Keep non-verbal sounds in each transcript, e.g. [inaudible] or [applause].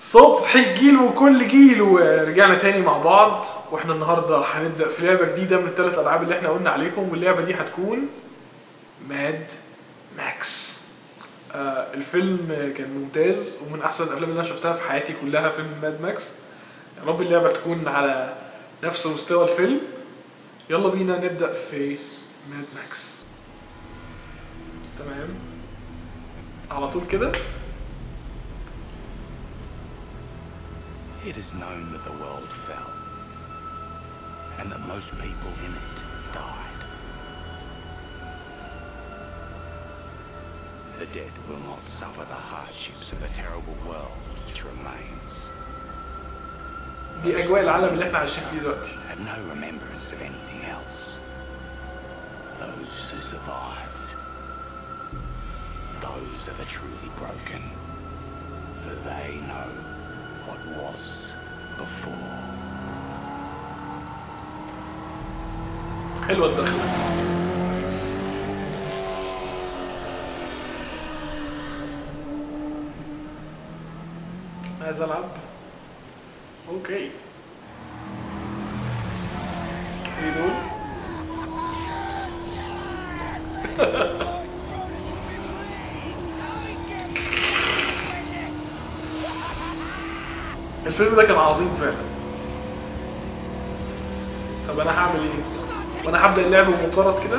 صبح الجيل وكل جيل ورجعنا تاني مع بعض وإحنا النهارده هنبدأ في لعبة جديدة من الثلاث ألعاب اللي إحنا قلنا عليكم واللعبة دي هتكون Mad Max آه الفيلم كان ممتاز ومن أحسن الأفلام اللي أنا شفتها في حياتي كلها فيلم Mad Max يا رب اللعبة تكون على نفس مستوى الفيلم. يلا بينا نبدأ في Mad Max تمام؟ على طول كده؟ It is known that the world fell, and that most people in it died. The dead will not suffer the hardships of the terrible world which remains. دي اجواء العالم اللي احنا عايشين فيه دلوقتي Have no remembrance of anything else. Those who survived, those are the truly broken, for they know what was before. حلوة الدخلة. عايز ألعب؟ أوكي الفيلم ده كان عظيم فعلا. طب أنا هعمل إيه؟ وأنا هبدأ اللعب ومطرد كده؟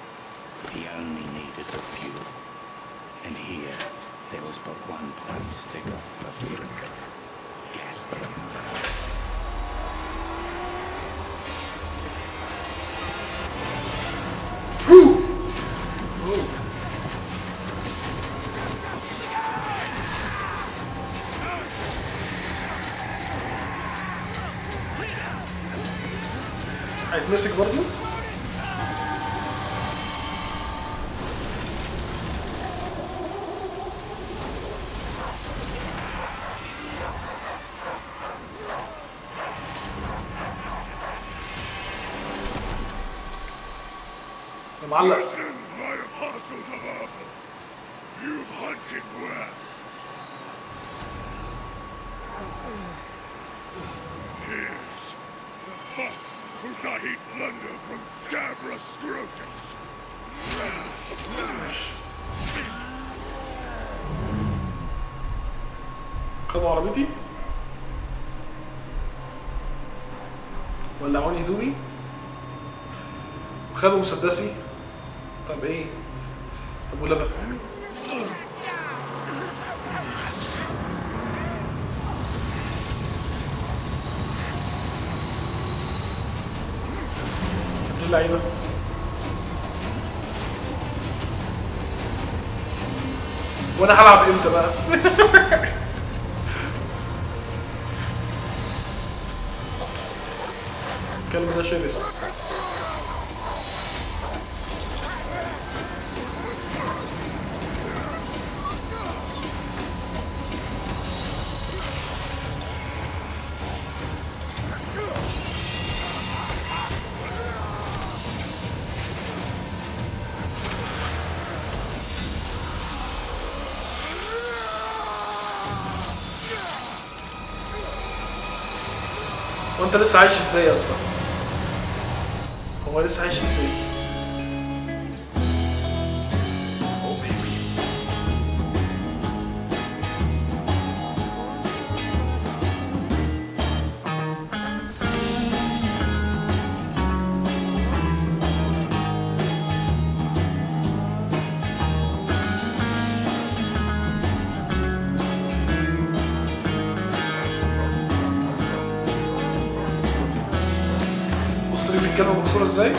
He only needed a few. And here, there was but one place to go for fuel. Gaston. Ay, no sé cómo وخدوا مسدسي. طب إيه؟ طب ولبن اللعيبه وأنا هلعب إمتى بقى؟ [laughs] الكلب ده شرس. وانت لسه عايش إزاي يا اسطى؟ هو بص لي بيتكلموا بصوره إزاي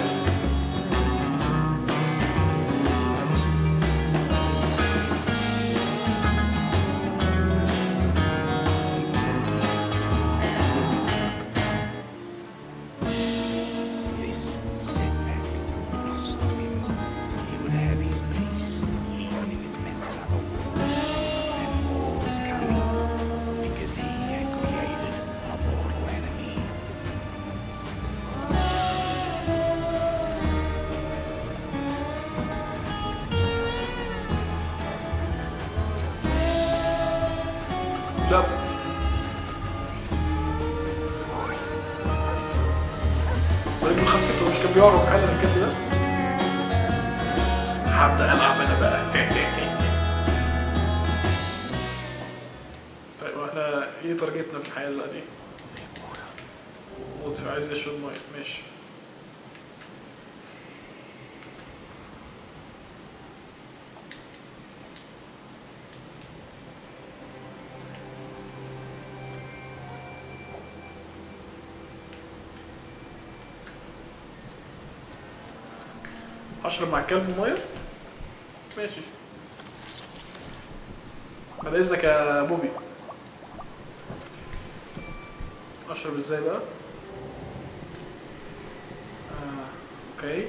لا رجله خفت هو مش كان بيعرف حاجة من كده هبدا العب أنا بقى. [laughs] طيب وإحنا إيه تارجتنا في الحياة دلوقتي؟ عايز يشرب مية. ماشي. اشرب مع الكلب ميه ماشي بعد إذنك يا بوبي أشرب إزاي بقى آه. أوكي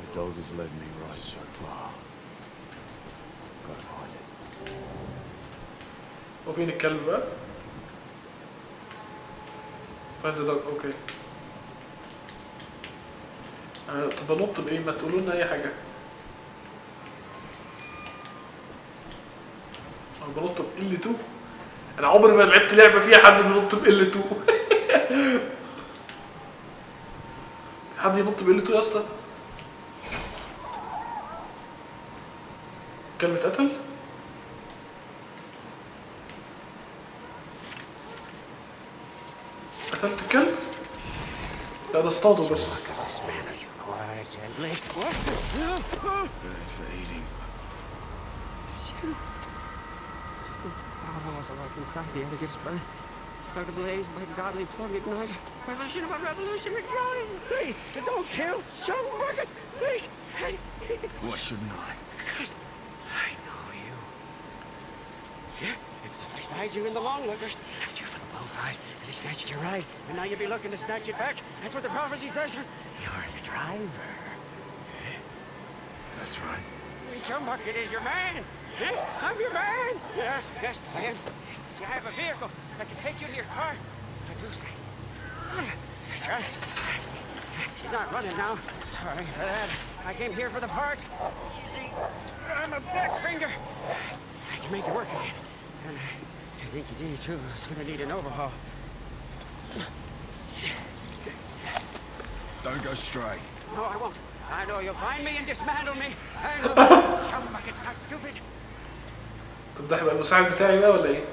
The dog has led me right so far. Gotta find it. وفين الكلب بقى فين ذا okay آه، طب انط بايه ما تقولوا لنا اي حاجة أنا بنط ب L 2 أنا عمري ما لعبت لعبه فيها حد بينط ب L 2 حد ينط ب L 2 يا اسطى كلمة قتل birth. Start to blaze by godly plug igniter. Revolution of a revolution rejoice! Please, don't kill John Bucket! Please! Hey, Why shouldn't I? Because I know you. Yeah? I spied you in the long lookers. Left you for the bullfight. And they snatched your ride. And now you'll be looking to snatch it back. That's what the prophecy says. You're the driver. Eh? That's right. John Bucket is your man. Yeah, I'm your man. Yeah, yes, I am. I have a vehicle that can take you to your car. I do say. That's right. She's not running now. Sorry for that. I came here for the parts. You see, I'm a black finger. I can make it work again. And I think you do too. It's gonna need an overhaul. Don't go stray. No, I won't. I know you'll find me and dismantle me. I know. John Bucket's not stupid. طب ده هيبقى المساعد بتاعي بقى ولا ايه؟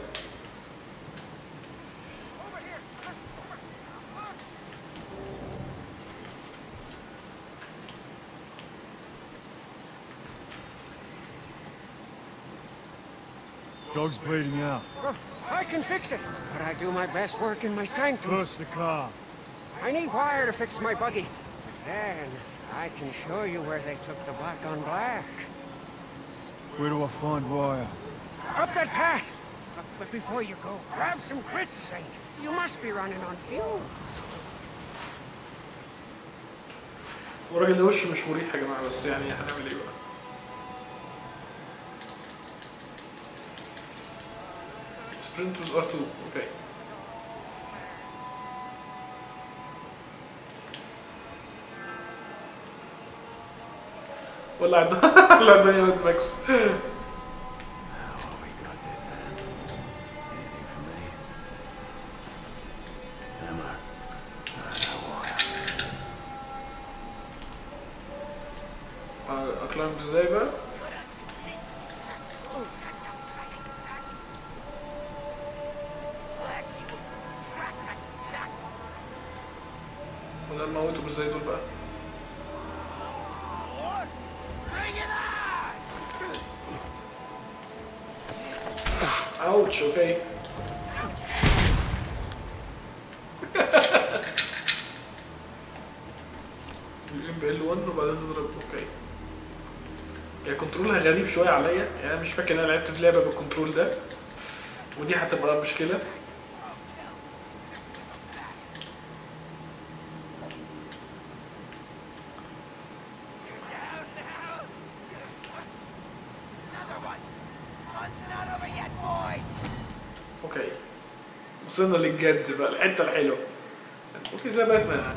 Dog's bleeding out. Oh, I can fix it, but I do my best work in my sanctum. Push the car. I need wire to fix my buggy. Then I can show you where they took the black on black. Where do I find wire? Up that path. But, but before you go, grab some grits, Saint. You must be running on fumes. والراجل ده وشه مش مريح يا جماعه بس يعني هنعمل ايه بقى؟ man. Anything for me? Ammo. No, no wire. آه، اكلام إزاي بقى؟ مش زي دول بقى. Ouch okay الام L 1 وبعدين نضرب okay هي control ها غريب شوية عليا. يعني أنا مش فاكر أنا لعبت اللعبة بال control ده. ودي هتبقى مشكلة. وصلنا للجد بقى الحتة الحلوة. أوكي زي باتمان.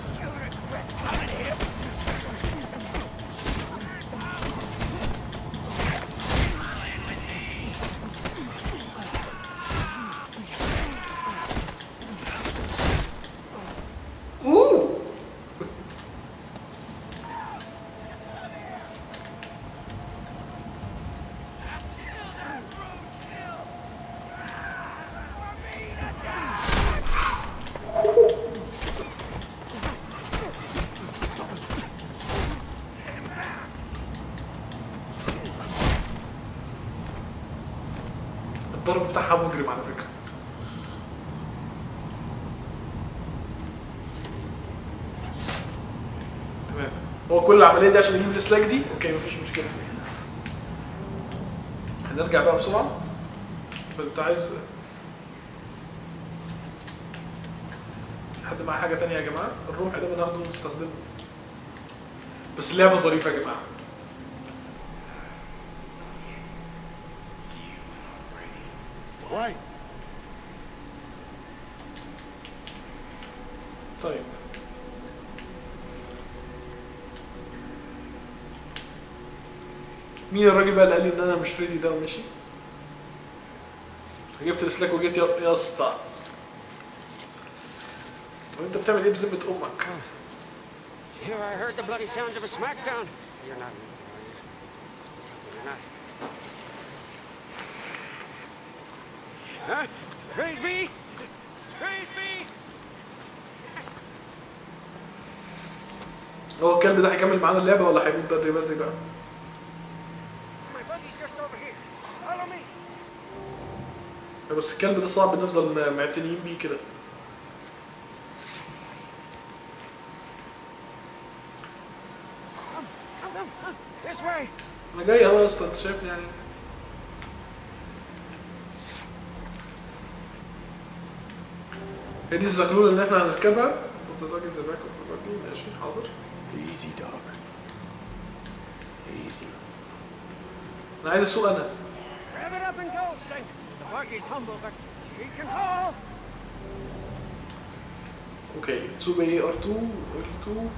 بتاعها مجرم على فكرة. تمام. هو كل العملية دي عشان يجيب السلاك دي؟ أوكي مفيش مشكلة. هنرجع بقى بسرعة. بس انت عايز حد معاه حاجة تانية يا جماعة؟ الرمح ده بناخده ونستخدمه. بس اللعبه ظريفة يا جماعة. Wait! طيب مين الراجل بقى اللي قال لي إن أنا مش ريدي ده ومشي جبت السلاك وجيت يا اسطى طب أنت بتعمل إيه بذمة أمك Here I heard the bloody sounds of a smackdown. You're not. You're not. Huh? Praise! Praise! هو الكلب ده هيكمل معانا اللعبة ولا هيموت بدري بدري بقى. بس الكلب ده صعب نفضل معتنيين بيه كده. أنا جاي أهو يا أسطى أنت شايفني يعني هي دي الزغلول اللي إحنا هنركبها the back of the buggy. ماشي حاضر Easy, dog. Easy. أنا عايز اسوق أنا Grab it up and go, Saint. The buggy's humble, but she can haul. okay تسوق إيه R 2 ار 2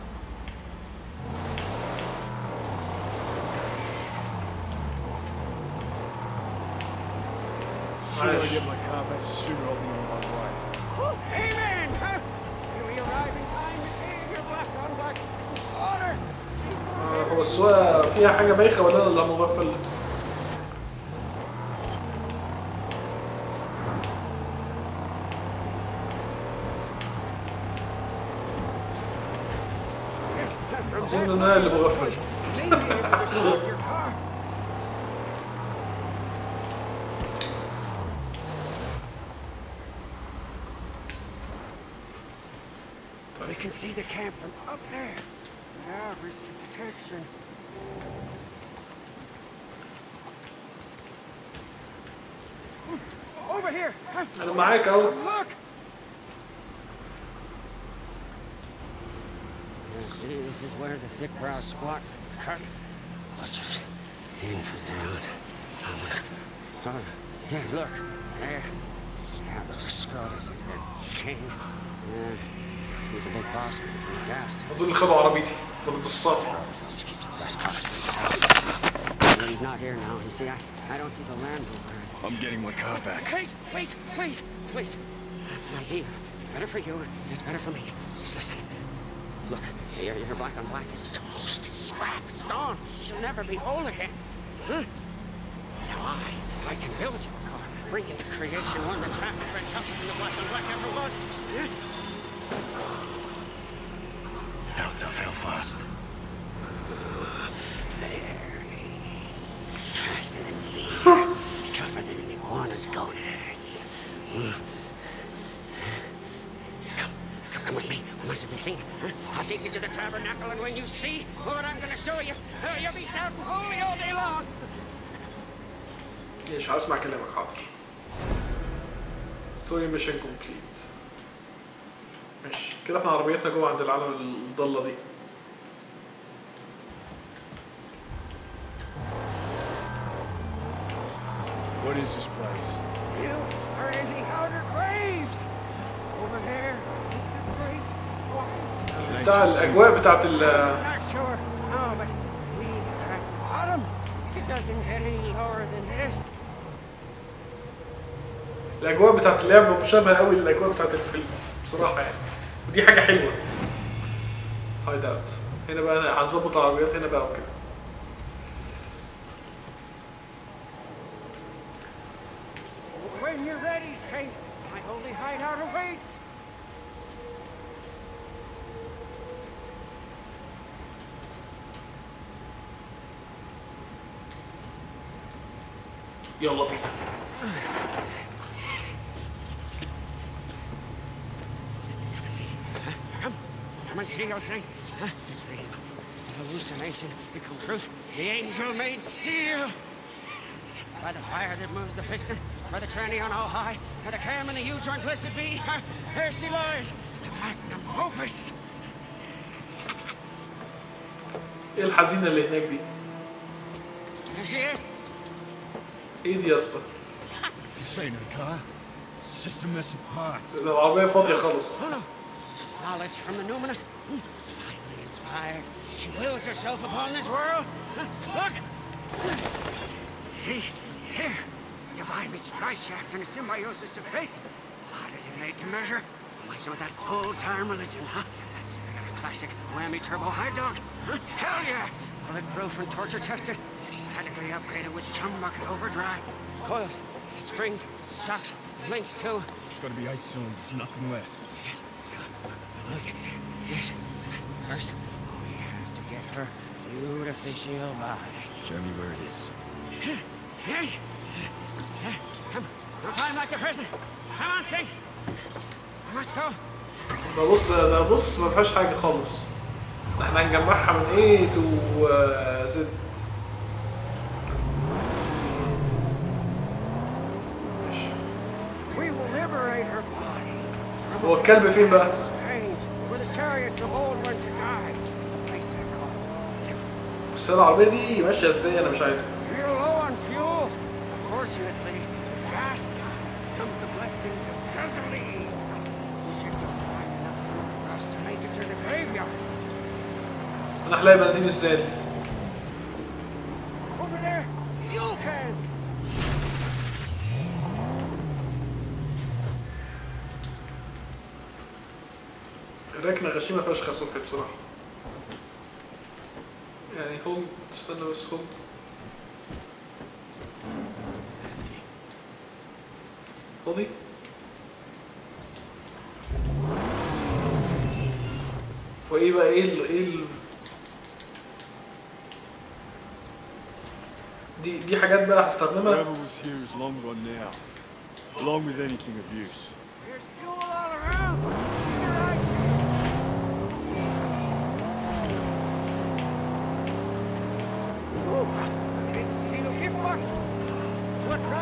Sooner I معلش get my car back, the sooner I'll be on my way. Amen! Huh? Will we arrive in time to save your black on black from slaughter? آه، هو السواقه فيها حاجة بايخه ولا أنا اللي مغفل اظن ان أنا اللي مغفل can see the camp from up there. Now risk of detection. Hmm. Over here! And Michael. Look! See, this is where the thick brow squat cut. Watchers, ten for the Oh, yeah, look. There. Scabbard skulls is their chain. Yeah. He's a big boss man from the dust. دول اللي خدوا عربيتي دول الصف He always keeps the best part to himself. Well, he's not here now. You see, I, I don't see the Land Rover. I'm getting my car back. Please, please, please, please. I have an idea. It's better for you. It's better for me. Just listen. Look, your, your black on black is toast. It's scrap. It's gone. She'll never be whole again. Huh? Now I, I can build you a car. Bring into creation one that's faster and tougher than the black on black ever was. Huh? Not I fell fast. Very faster than fear, tougher than an iguana's gonads. Come, come, come with me. We mustn't be seen. I'll take you to the tabernacle, and when you see what I'm going to show you, you'll be shouting holy all day long. Okay, schau's mal Kellerkopf. Story Mission complete. ماشي كده إحنا عربيتنا جوه عند العالم الضالة دي What is this place? You are in the outer graves. Over there is the great white. بتاع الاجواء بتاعت ال Not sure. No, but we are at the bottom. It doesn't get any lower than this. الاجواء بتاعت اللعبة مشابهة قوي للاجواء بتاعت الفيلم بصراحة يعني ودي حاجة حلوة. هايد اوت هنا بقى هنظبط العربيات هنا بقى وكده When you're ready, Saint, my holy hideout awaits. يلا. come and see, O Saint. Huh? The hallucination become truth. The angel made steel. By the fire that moves the piston, by the tranny on all high, by the cam and the U-joint blessed be, huh? there she lies, the magnum opus. ايه الحزينة اللي هناك دي؟ Is she it? ايه دي يا اسطى؟ This ain't a car. It's just a mess of parts. ده العربية فاضية خالص Oh no, she's knowledge from the numinous. Divinely inspired. She wills herself upon this world. Look! See, here, divine meets tri-shaft in a symbiosis of faith. Modded and made to measure. Like some of that old-time religion, huh? I got a classic whammy turbo high dog. Huh? Hell yeah! Bulletproof and torture tested. Statically upgraded with chum bucket overdrive. Coils, springs, shocks, links too. It's gotta be eight cylinders, nothing less. We'll get there. Yes. First, we have to get her beautificial body. Show me where it is. Yes. Come. No time like the present. Come on, Saint. I must go. ده بص ده, بص ما فيهاش حاجة خالص إحنا هنجمعها من آه، her body. from هو الكلب فين بقى؟ السيارة العربية دي ماشية إزاي؟ أنا مش عارف. أنا هلاقي بنزين إزاي؟ ركنة غشيمة فشخة صوتي بصراحة. يعني هولد استنى بس هولد فاضي وايه بقى إيه ال إيه ال دي دي حاجات بقى هستخدمها Whoever was here is long gone now. Along with anything of use. There's fuel all around. What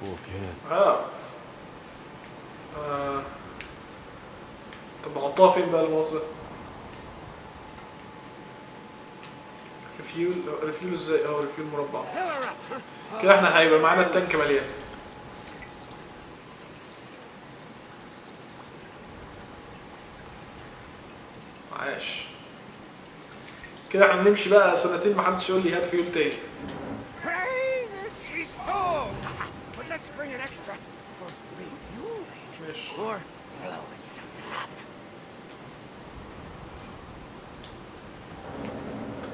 Poor can. آه آه. طب احطها فين بقى المؤاخذة؟ ريفيول ريفيول إزاي؟ آه ريفيول مربع? كده إحنا هيبقى معانا التانك مليان عاش كده إحنا نمشي بقى سنتين محدش يقول لي هات فيول تاني. ماشي.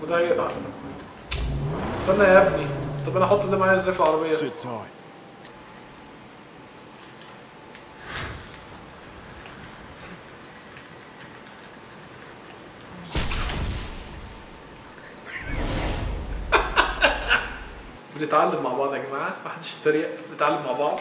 وده ي- استنى يا ابني طب أنا أحط ده معايا إزاي في العربيه بنتعلم مع بعض يا جماعة. محدش يتريق بنتعلم مع بعض.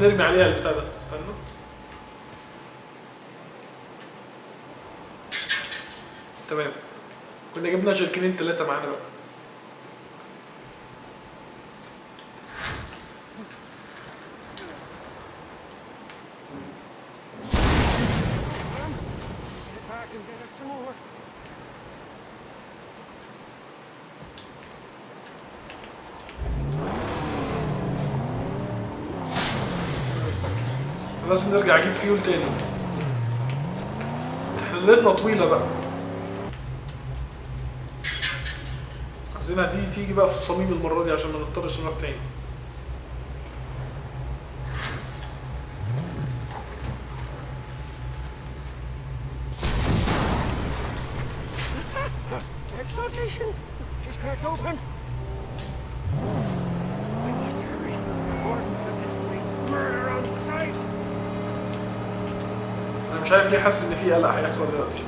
هنرمي عليها البتاع ده. استنى. تمام. كنا جبنا جركنين ثلاثة معانا بقى Sit back and get us some more. لازم نرجع أجيب فيول تاني. تحليلتنا طويلة بقى. عايزينها دي تيجي بقى في الصميم المرة دي عشان ما نضطرش نروح تاني Exaltation! She's cracked open. We must hurry. Wardens of this place murder on sight. عارف ليه حاسس إن في قلق هيحصل دلوقتي.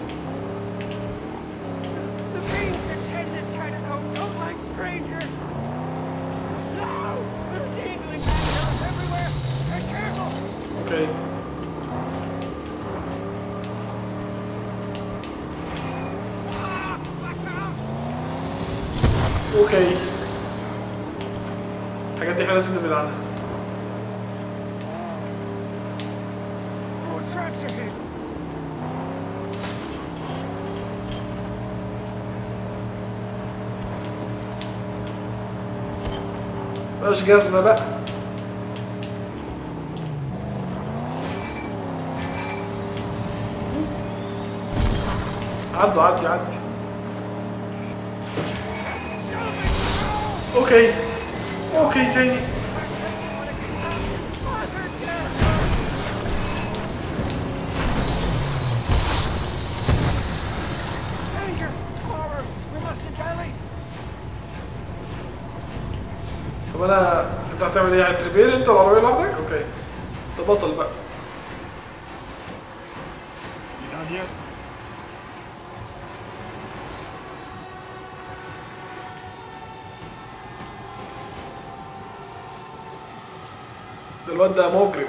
مبقاش جزمة بقى عدوا عدي عدي أوكي أوكي تاني إيه هتريبير انت العربية لوحدك؟ أوكي. انت بطل بقى? ده الواد ده مجرم.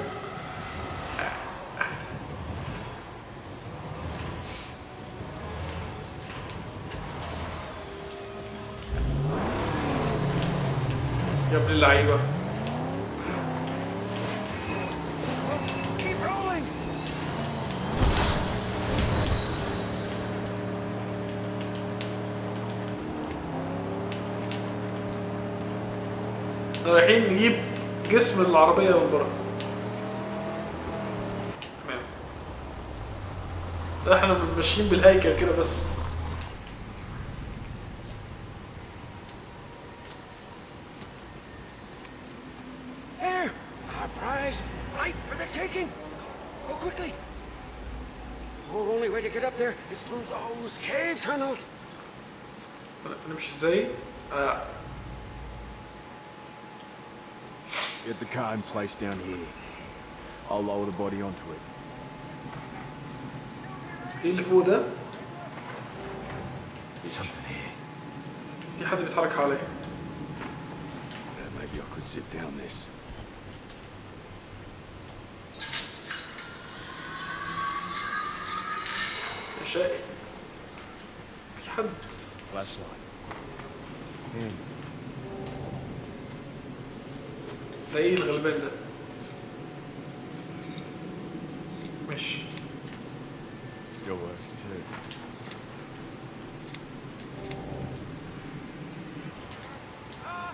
يا ابن اللعيبة. جسم العربية من بره. تمام. إحنا ماشيين بالهيكل كده بس. There! Our Get the car in place down here. I'll lower the body onto it. ايه اللي فوق ده Something here. في حد بيتحرك حواليا Uh, maybe I could sit down this. يا شقي في حد Flashlight. Hmm. ده إيه الغلبان ده ماشي Still works too. Ah,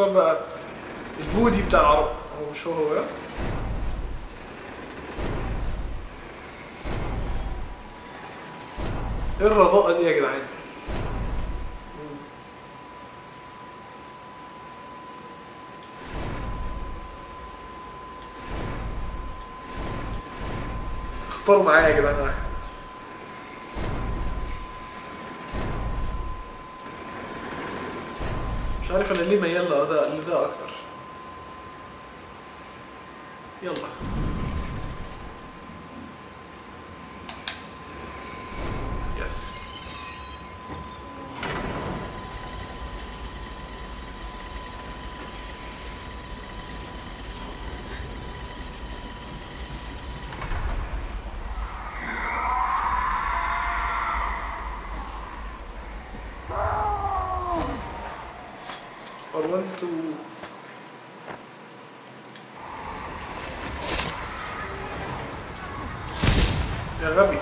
فبقى الفودي بتاع العرب. هو مش هو هو؟ إيه الرضاءة دي يا جدعان؟ اختاروا معايا يا جدعان. مش عارف أنا ليه ميال لده أكتر. يلا يس or want to يا غبي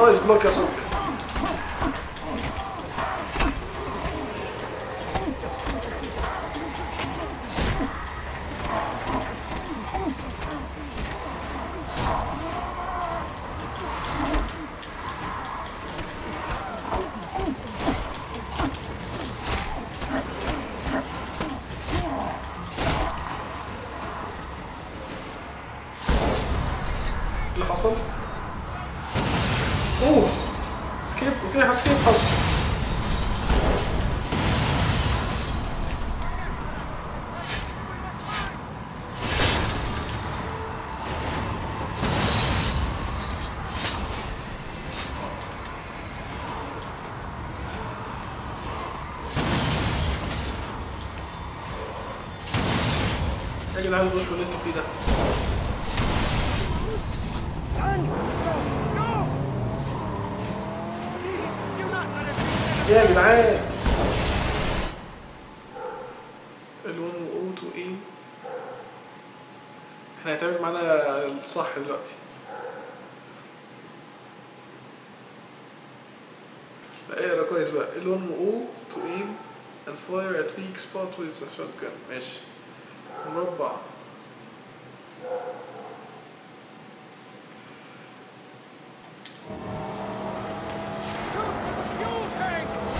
اوه نايس يا جدعان الغش اللي أنتوا فيه ده. يا جدعان. ال1 و 2 إيه إحنا هيتعمل معانا الصح دلوقتي. لا اقرا كويس بقى. ال1 و 2 aim and fire at weak spot with a shotgun. ماشي. مربع!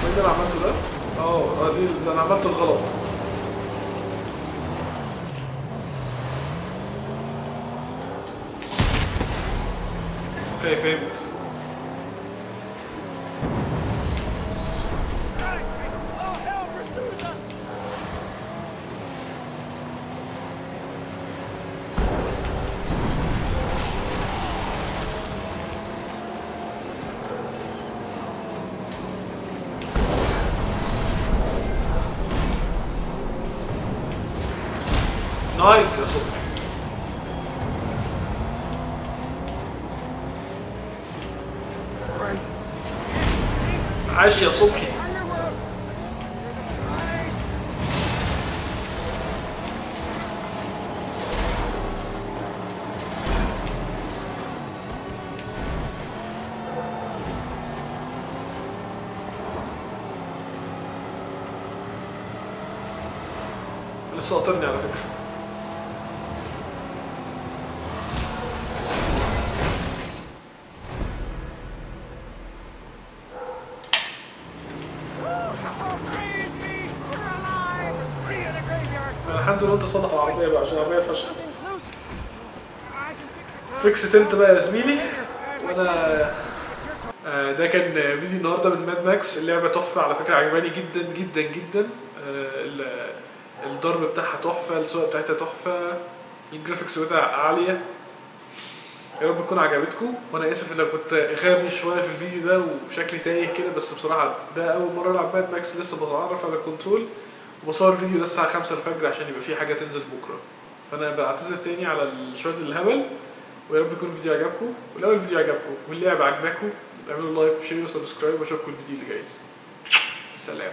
إيه اللي أنا عملته ده؟ آه آه دي ده أنا عملت الغلط أوكي فهمت نايس يا صبحي عاش يا صبحي! لسه أنا هنزل وانت تصلح العربيه بقى عشان العربية فشلت. fix it انت بقى يا زميلي. وأنا آه، ده كان فيديو النهارده من ماد ماكس. اللعبة تحفة على فكرة عجباني جدا جدا جدا. آه، ال- الضرب بتاعها تحفة السواقة بتاعتها تحفة. ال graphics بتاعها عالية. يا رب تكون عجبتكم. وأنا آسف لو كنت غبي شوية في الفيديو ده وشكلي تايه كده بس بصراحة ده أول مرة ألعب ماد ماكس لسه بتعرف على ال control وبصور الفيديو ده الساعة 5 الفجر عشان يبقى فيه حاجة تنزل بكرة. فأنا بعتذر تاني على شوية الهبل ويا رب يكون الفيديو عجبكم. ولو الفيديو عجبكم واللعبة عجباكم اعملوا like و share و subscribe وأشوفكم الفيديو اللي جاي. سلام.